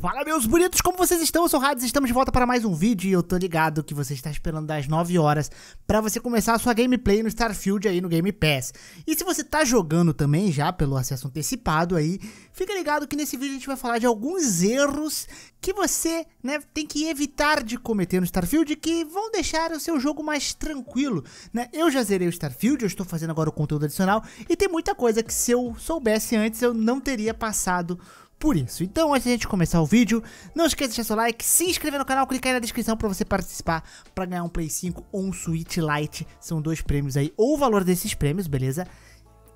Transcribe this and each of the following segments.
Fala meus bonitos, como vocês estão? Eu sou o Hades, estamos de volta para mais um vídeo e eu tô ligado que você está esperando das 9 horas para você começar a sua gameplay no Starfield aí no Game Pass. E se você tá jogando também já pelo acesso antecipado aí, fica ligado que nesse vídeo a gente vai falar de alguns erros que você né, tem que evitar de cometer no Starfield que vão deixar o seu jogo mais tranquilo. Né? Eu já zerei o Starfield, eu estou fazendo agora o conteúdo adicional e tem muita coisa que se eu soubesse antes eu não teria passado por isso. Então, antes de a gente começar o vídeo, não esqueça de deixar seu like, se inscrever no canal, clicar aí na descrição para você participar para ganhar um Play 5 ou um Switch Lite. São dois prêmios aí, ou o valor desses prêmios, beleza?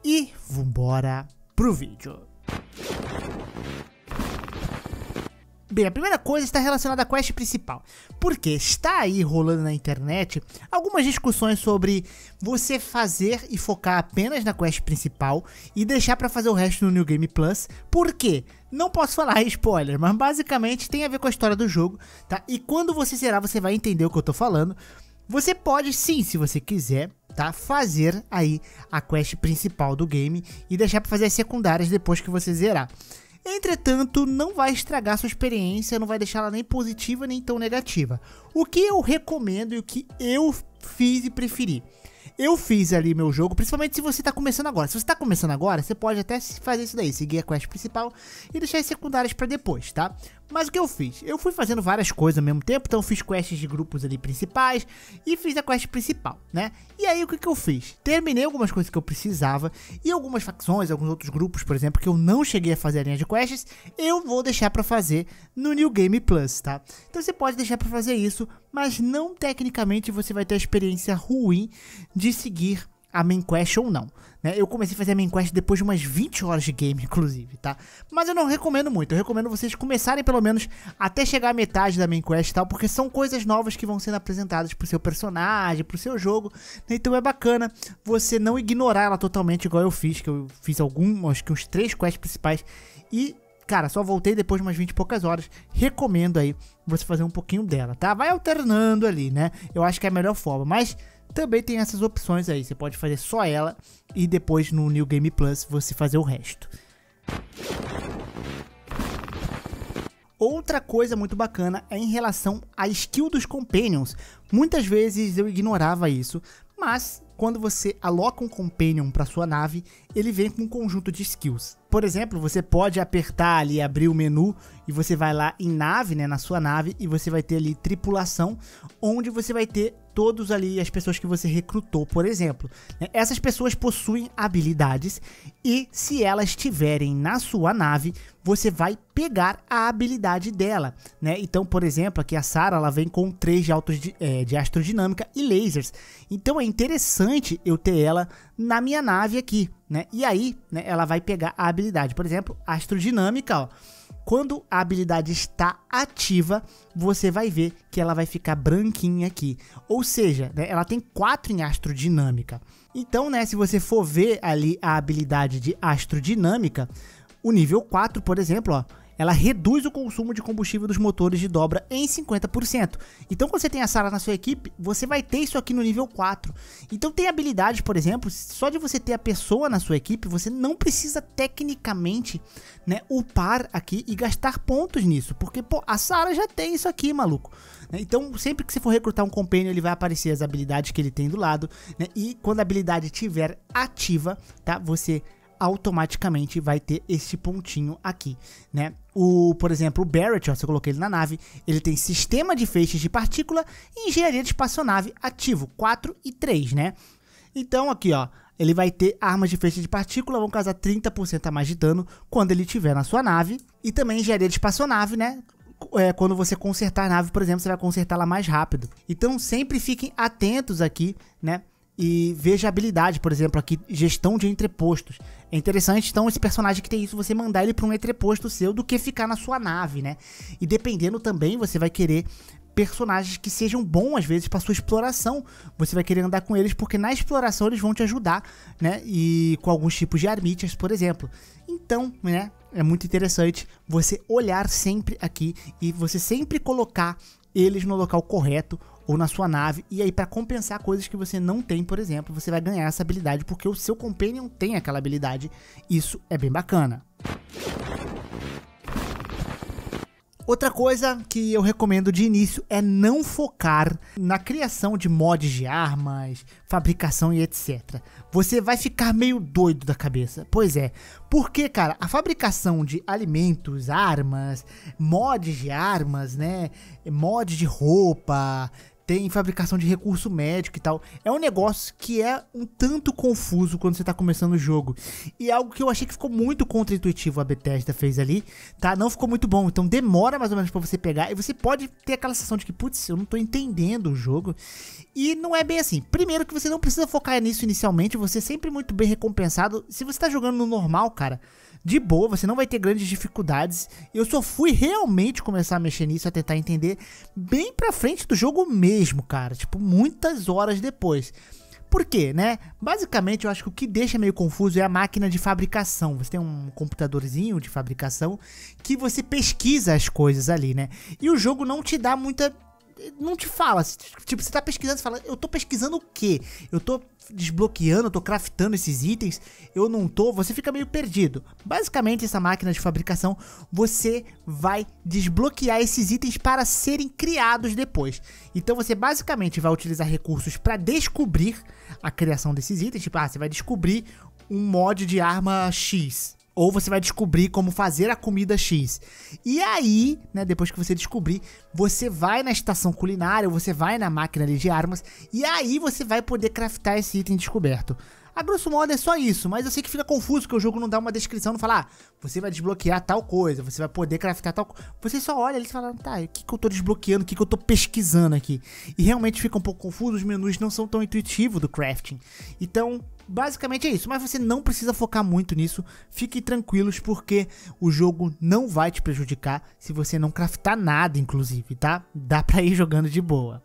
E vambora pro vídeo. Bem, a primeira coisa está relacionada à quest principal, porque está aí rolando na internet algumas discussões sobre você fazer e focar apenas na quest principal e deixar para fazer o resto no New Game Plus. Por quê? Não posso falar spoiler, mas basicamente tem a ver com a história do jogo, tá? E quando você zerar, você vai entender o que eu tô falando. Você pode sim, se você quiser, tá? Fazer aí a quest principal do game e deixar para fazer as secundárias depois que você zerar. Entretanto, não vai estragar sua experiência, não vai deixá-la nem positiva nem tão negativa. O que eu recomendo e o que eu fiz e preferi eu fiz ali meu jogo, principalmente se você tá começando agora. Se você tá começando agora, você pode até fazer isso daí, seguir a quest principal e deixar as secundárias para depois, tá? Mas o que eu fiz? Eu fui fazendo várias coisas ao mesmo tempo, então fiz quests de grupos ali principais e fiz a quest principal, né? E aí o que, que eu fiz? Terminei algumas coisas que eu precisava e algumas facções, alguns outros grupos, por exemplo, que eu não cheguei a fazer a linha de quests, eu vou deixar para fazer no New Game Plus, tá? Então você pode deixar para fazer isso, mas não tecnicamente você vai ter a experiência ruim de seguir a main quest ou não. Né? Eu comecei a fazer a main quest depois de umas 20 horas de game, inclusive, tá? Mas eu não recomendo muito. Eu recomendo vocês começarem pelo menos até chegar à metade da main quest e tal, porque são coisas novas que vão sendo apresentadas pro seu personagem, pro seu jogo. Né? Então é bacana você não ignorar ela totalmente, igual eu fiz, que eu fiz alguns, acho que uns três quests principais e Cara, só voltei depois de umas 20 e poucas horas. Recomendo aí você fazer um pouquinho dela, tá? Vai alternando ali, né? Eu acho que é a melhor forma. Mas também tem essas opções aí. Você pode fazer só ela e depois no New Game Plus você fazer o resto. Outra coisa muito bacana é em relação à skill dos Companions. Muitas vezes eu ignorava isso, mas quando você aloca um Companion para sua nave, ele vem com um conjunto de skills. Por exemplo, você pode apertar ali, abrir o menu e você vai lá em nave, né, na sua nave, e você vai ter ali tripulação, onde você vai ter todos ali as pessoas que você recrutou, por exemplo. Né? Essas pessoas possuem habilidades e se elas estiverem na sua nave, você vai pegar a habilidade dela, né? Então, por exemplo, aqui a Sarah, ela vem com 3 de, de, é, de astrodinâmica e lasers. Então é interessante eu ter ela na minha nave aqui, né? E aí, né, ela vai pegar a habilidade, por exemplo, astrodinâmica, ó quando a habilidade está ativa, você vai ver que ela vai ficar branquinha aqui. Ou seja, né, ela tem 4 em astrodinâmica. Então, né, se você for ver ali a habilidade de astrodinâmica, o nível 4, por exemplo, ó, ela reduz o consumo de combustível dos motores de dobra em 50%. Então, quando você tem a Sara na sua equipe, você vai ter isso aqui no nível 4. Então, tem habilidades, por exemplo, só de você ter a pessoa na sua equipe, você não precisa tecnicamente, né, upar aqui e gastar pontos nisso, porque pô, a Sara já tem isso aqui, maluco. Né? Então, sempre que você for recrutar um companion, ele vai aparecer as habilidades que ele tem do lado, né? E quando a habilidade estiver ativa, tá? Você automaticamente vai ter este pontinho aqui, né? O, por exemplo, o Barrett, ó, se eu coloquei ele na nave, ele tem sistema de feixes de partícula e engenharia de espaçonave ativo, 4 e 3, né? Então aqui, ó, ele vai ter armas de feixe de partícula, vão causar 30% a mais de dano quando ele estiver na sua nave. E também engenharia de espaçonave, né? É, quando você consertar a nave, por exemplo, você vai consertá-la mais rápido. Então sempre fiquem atentos aqui, né? E veja habilidade, por exemplo, aqui, gestão de entrepostos. É interessante, então, esse personagem que tem isso, você mandar ele para um entreposto seu do que ficar na sua nave, né? E dependendo também, você vai querer personagens que sejam bons às vezes para sua exploração. Você vai querer andar com eles porque na exploração eles vão te ajudar, né? E com alguns tipos de armítias, por exemplo. Então, né, é muito interessante você olhar sempre aqui e você sempre colocar eles no local correto ou na sua nave. E aí, para compensar coisas que você não tem, por exemplo, você vai ganhar essa habilidade porque o seu companion tem aquela habilidade. Isso é bem bacana. Outra coisa que eu recomendo de início é não focar na criação de mods de armas, fabricação e etc. Você vai ficar meio doido da cabeça. Pois é, porque, cara, a fabricação de alimentos, armas, mods de armas, né, mods de roupa, tem fabricação de recurso médico e tal. É um negócio que é um tanto confuso quando você tá começando o jogo. E é algo que eu achei que ficou muito contra-intuitivo a Bethesda fez ali, tá? Não ficou muito bom. Então demora mais ou menos para você pegar e você pode ter aquela sensação de que, putz, eu não tô entendendo o jogo. E não é bem assim. Primeiro que você não precisa focar nisso inicialmente, você é sempre muito bem recompensado. Se você tá jogando no normal, cara, de boa, você não vai ter grandes dificuldades. Eu só fui realmente começar a mexer nisso, a tentar entender bem pra frente do jogo mesmo, cara. Tipo, muitas horas depois. Por quê, né? Basicamente, eu acho que o que deixa meio confuso é a máquina de fabricação. Você tem um computadorzinho de fabricação que você pesquisa as coisas ali, né? E o jogo não te dá muita não te fala. Tipo, você tá pesquisando, você fala, eu tô pesquisando o quê? Eu tô desbloqueando, eu tô craftando esses itens, eu não tô, você fica meio perdido. Basicamente, essa máquina de fabricação, você vai desbloquear esses itens para serem criados depois. Então você basicamente vai utilizar recursos para descobrir a criação desses itens, tipo, ah, você vai descobrir um mod de arma X. Ou você vai descobrir como fazer a comida X. E aí, né, depois que você descobrir, você vai na estação culinária, você vai na máquina de armas, e aí você vai poder craftar esse item descoberto. A grosso modo é só isso, mas eu sei que fica confuso que o jogo não dá uma descrição, não fala, ah, você vai desbloquear tal coisa, você vai poder craftar tal coisa. Você só olha e fala, tá, o que, que eu tô desbloqueando, o que, que eu tô pesquisando aqui. E realmente fica um pouco confuso, os menus não são tão intuitivos do crafting. Então, basicamente é isso, mas você não precisa focar muito nisso, fiquem tranquilos porque o jogo não vai te prejudicar se você não craftar nada, inclusive, tá? Dá pra ir jogando de boa.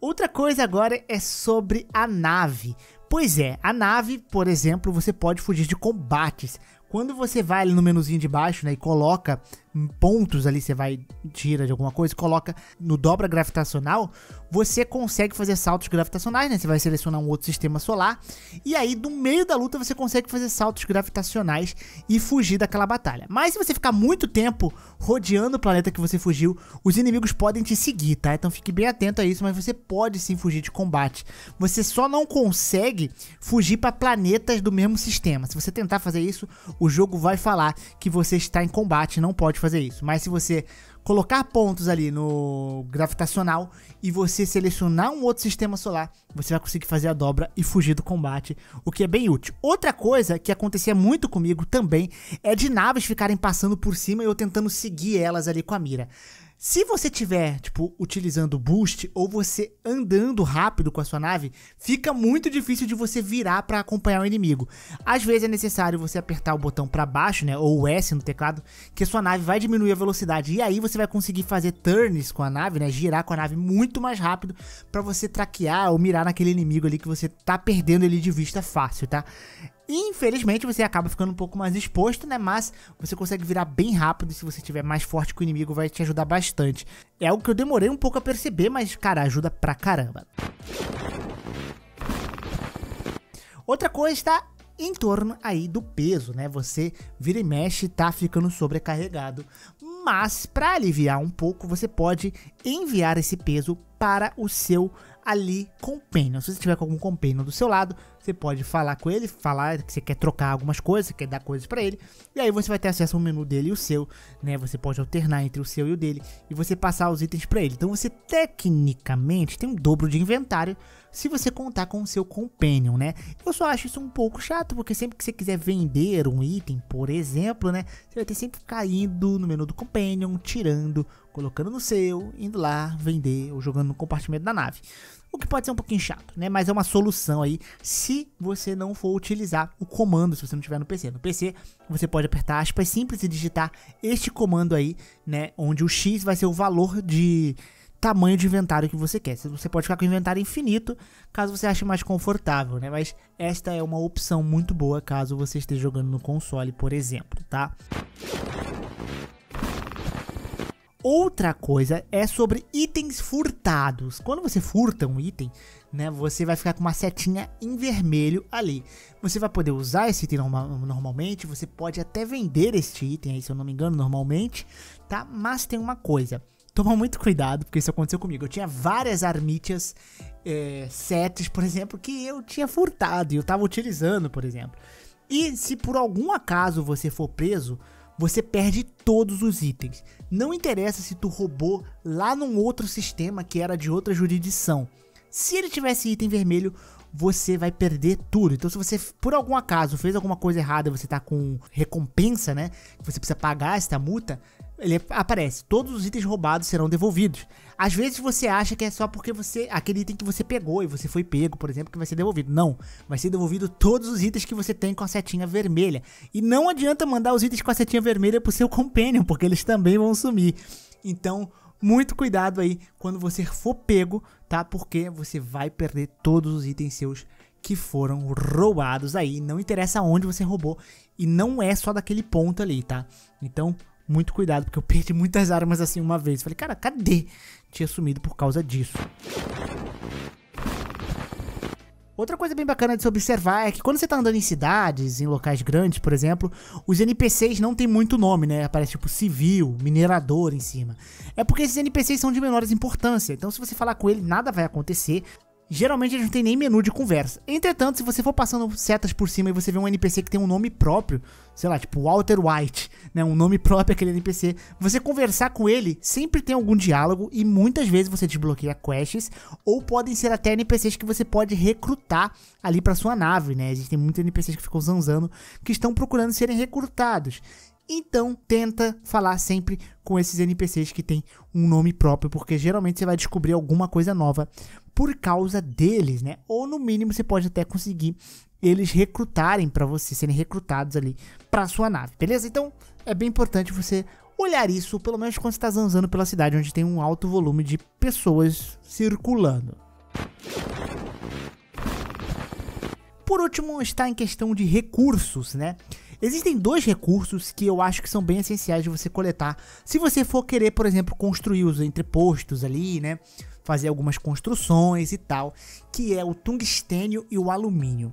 Outra coisa agora é sobre a nave. Pois é, a nave, por exemplo, você pode fugir de combates. Quando você vai ali no menuzinho de baixo, né, e coloca pontos ali, você vai, tira de alguma coisa, coloca no dobra gravitacional, você consegue fazer saltos gravitacionais, né? Você vai selecionar um outro sistema solar, e aí no meio da luta você consegue fazer saltos gravitacionais e fugir daquela batalha. Mas se você ficar muito tempo rodeando o planeta que você fugiu, os inimigos podem te seguir, tá? Então fique bem atento a isso, mas você pode sim fugir de combate. Você só não consegue fugir para planetas do mesmo sistema. Se você tentar fazer isso, o jogo vai falar que você está em combate, não pode fazer isso. Mas se você colocar pontos ali no gravitacional e você selecionar um outro sistema solar, você vai conseguir fazer a dobra e fugir do combate, o que é bem útil. Outra coisa que acontecia muito comigo também é de naves ficarem passando por cima e eu tentando seguir elas ali com a mira. Se você tiver, tipo, utilizando boost ou você andando rápido com a sua nave, fica muito difícil de você virar para acompanhar o inimigo. Às vezes é necessário você apertar o botão para baixo, né, ou o S no teclado, que a sua nave vai diminuir a velocidade e aí você vai conseguir fazer turns com a nave, né, girar com a nave muito mais rápido para você traquear ou mirar naquele inimigo ali que você tá perdendo ele de vista fácil, tá? Infelizmente você acaba ficando um pouco mais exposto, né? Mas você consegue virar bem rápido e se você estiver mais forte que o inimigo vai te ajudar bastante. É algo que eu demorei um pouco a perceber, mas cara, ajuda pra caramba. Outra coisa está em torno aí do peso, né? Você vira e mexe tá ficando sobrecarregado. Mas para aliviar um pouco, você pode enviar esse peso para o seu ali companion. Se você tiver com algum companion do seu lado, você pode falar com ele, falar que você quer trocar algumas coisas, quer dar coisas para ele, e aí você vai ter acesso ao menu dele e o seu, né? Você pode alternar entre o seu e o dele e você passar os itens para ele. Então você tecnicamente tem um dobro de inventário se você contar com o seu companion, né? Eu só acho isso um pouco chato, porque sempre que você quiser vender um item, por exemplo, né, você vai ter sempre caindo no menu do companion, tirando, colocando no seu, indo lá vender ou jogando no compartimento da nave. O que pode ser um pouquinho chato, né? Mas é uma solução aí se você não for utilizar o comando, se você não tiver no PC. No PC, você pode apertar aspas simples e digitar este comando aí, né? Onde o X vai ser o valor de tamanho de inventário que você quer. Você pode ficar com inventário infinito, caso você ache mais confortável, né? Mas esta é uma opção muito boa caso você esteja jogando no console, por exemplo, tá? Outra coisa é sobre itens furtados. Quando você furta um item, né, você vai ficar com uma setinha em vermelho ali. Você vai poder usar esse item norma normalmente, você pode até vender este item aí, se eu não me engano, normalmente, tá? Mas tem uma coisa, toma muito cuidado, porque isso aconteceu comigo. Eu tinha várias armítias é, sets, por exemplo, que eu tinha furtado e eu tava utilizando, por exemplo. E se por algum acaso você for preso, você perde todos os itens. Não interessa se tu roubou lá num outro sistema que era de outra jurisdição. Se ele tivesse item vermelho, você vai perder tudo. Então, se você, por algum acaso, fez alguma coisa errada você tá com recompensa, né? Você precisa pagar esta multa, ele aparece. Todos os itens roubados serão devolvidos. Às vezes você acha que é só porque você. aquele item que você pegou e você foi pego, por exemplo, que vai ser devolvido. Não. Vai ser devolvido todos os itens que você tem com a setinha vermelha. E não adianta mandar os itens com a setinha vermelha pro seu companion, porque eles também vão sumir. Então, muito cuidado aí quando você for pego, tá? Porque você vai perder todos os itens seus que foram roubados aí. Não interessa onde você roubou. E não é só daquele ponto ali, tá? Então, muito cuidado, porque eu perdi muitas armas assim uma vez. Falei, cara, cadê? Tinha sumido por causa disso. Outra coisa bem bacana de se observar é que quando você tá andando em cidades, em locais grandes, por exemplo, os NPCs não tem muito nome, né? Aparece tipo civil, minerador em cima. É porque esses NPCs são de menores importância. Então se você falar com ele, nada vai acontecer. Geralmente eles não tem nem menu de conversa. Entretanto, se você for passando setas por cima e você vê um NPC que tem um nome próprio, sei lá, tipo Walter White, né, um nome próprio aquele NPC, você conversar com ele sempre tem algum diálogo e muitas vezes você desbloqueia quests ou podem ser até NPCs que você pode recrutar ali para sua nave, né? Existem muitos NPCs que ficam zanzando que estão procurando serem recrutados. Então, tenta falar sempre com esses NPCs que tem um nome próprio, porque geralmente você vai descobrir alguma coisa nova por causa deles, né? Ou no mínimo você pode até conseguir eles recrutarem para você, serem recrutados ali para sua nave, beleza? Então, é bem importante você olhar isso, pelo menos quando você está zanzando pela cidade onde tem um alto volume de pessoas circulando. Por último, está em questão de recursos, né? Existem dois recursos que eu acho que são bem essenciais de você coletar. Se você for querer, por exemplo, construir os entrepostos ali, né? Fazer algumas construções e tal, que é o tungstênio e o alumínio.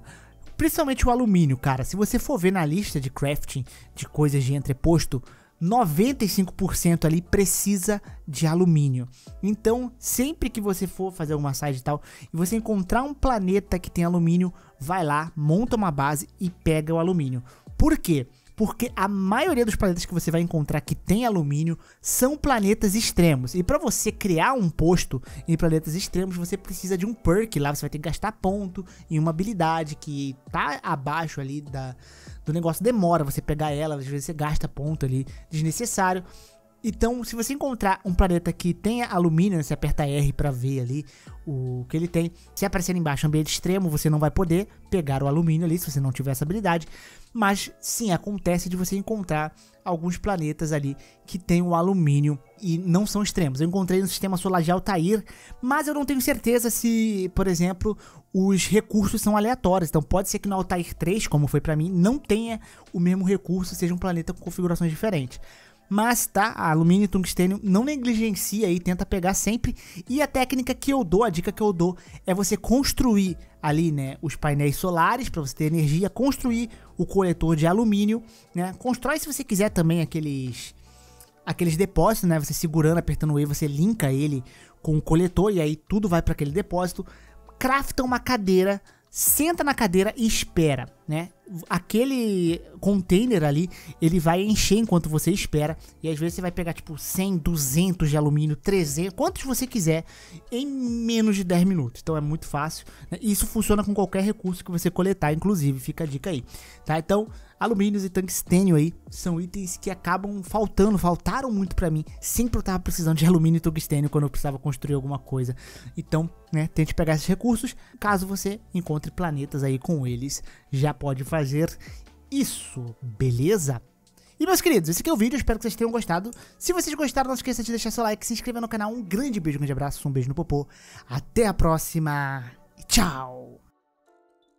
Principalmente o alumínio, cara. Se você for ver na lista de crafting de coisas de entreposto, 95% ali precisa de alumínio. Então, sempre que você for fazer alguma side e tal, e você encontrar um planeta que tem alumínio, vai lá, monta uma base e pega o alumínio. Por quê? Porque a maioria dos planetas que você vai encontrar que tem alumínio são planetas extremos. E para você criar um posto em planetas extremos, você precisa de um perk lá, você vai ter que gastar ponto em uma habilidade que tá abaixo ali da, do negócio. Demora você pegar ela, às vezes você gasta ponto ali desnecessário. Então, se você encontrar um planeta que tenha alumínio, você aperta R para ver ali o que ele tem. Se aparecer embaixo ambiente extremo, você não vai poder pegar o alumínio ali se você não tiver essa habilidade. Mas sim, acontece de você encontrar alguns planetas ali que tem o alumínio e não são extremos. Eu encontrei no sistema solar de Altair, mas eu não tenho certeza se, por exemplo, os recursos são aleatórios. Então pode ser que no Altair 3, como foi para mim, não tenha o mesmo recurso, seja um planeta com configurações diferentes. Mas tá, alumínio e tungstênio não negligencia aí, tenta pegar sempre. E a técnica que eu dou, a dica que eu dou, é você construir ali, né, os painéis solares para você ter energia, construir o coletor de alumínio, né? Constrói se você quiser também aqueles aqueles depósitos, né? Você segurando, apertando o E, você linka ele com o coletor e aí tudo vai para aquele depósito. Crafta uma cadeira senta na cadeira e espera, né? Aquele container ali, ele vai encher enquanto você espera. E às vezes você vai pegar tipo 100, 200 de alumínio, 300, quantos você quiser, em menos de 10 minutos. Então é muito fácil. Né? Isso funciona com qualquer recurso que você coletar, inclusive, fica a dica aí, tá? Então, alumínios e tungstênio aí são itens que acabam faltando, faltaram muito para mim. Sempre eu tava precisando de alumínio e tungstênio quando eu precisava construir alguma coisa. Então, né, tente pegar esses recursos. Caso você encontre planetas aí com eles, já pode fazer isso, beleza? E meus queridos, esse aqui é o vídeo, espero que vocês tenham gostado. Se vocês gostaram, não esqueça de deixar seu like, se inscrever no canal. Um grande beijo, um grande abraço, um beijo no popô. Até a próxima. Tchau!